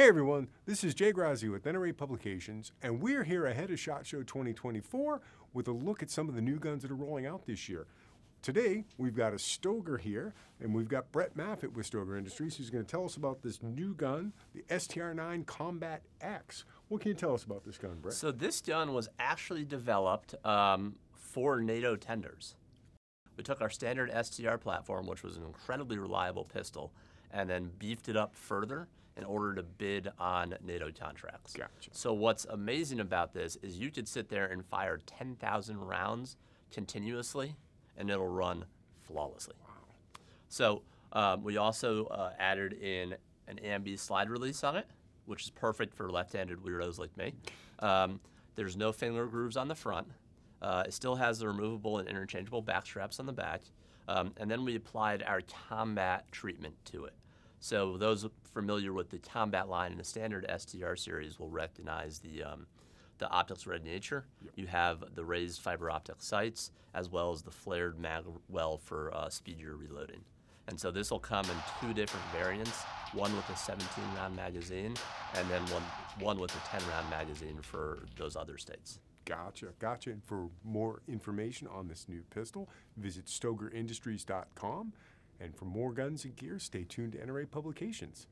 Hey everyone, this is Jay Grazzi with NRA Publications, and we're here ahead of SHOT Show 2024 with a look at some of the new guns that are rolling out this year. Today, we've got a Stoeger here, and we've got Brett Maffitt with Stoeger Industries who's going to tell us about this new gun, the STR9 Combat X. What can you tell us about this gun, Brett? So this gun was actually developed um, for NATO tenders. We took our standard STR platform, which was an incredibly reliable pistol, and then beefed it up further in order to bid on NATO contracts. Gotcha. So what's amazing about this is you could sit there and fire 10,000 rounds continuously, and it'll run flawlessly. Wow. So um, we also uh, added in an AMB slide release on it, which is perfect for left-handed weirdos like me. Um, there's no finger grooves on the front. Uh, it still has the removable and interchangeable back straps on the back. Um, and then we applied our combat treatment to it. So those familiar with the combat line in the standard STR series will recognize the um, the optics ready nature. You have the raised fiber optic sights as well as the flared mag well for uh, speedier reloading. And so this will come in two different variants, one with a 17 round magazine and then one, one with a 10 round magazine for those other states. Gotcha, gotcha. And for more information on this new pistol, visit StoegerIndustries.com. And for more guns and gear, stay tuned to NRA Publications.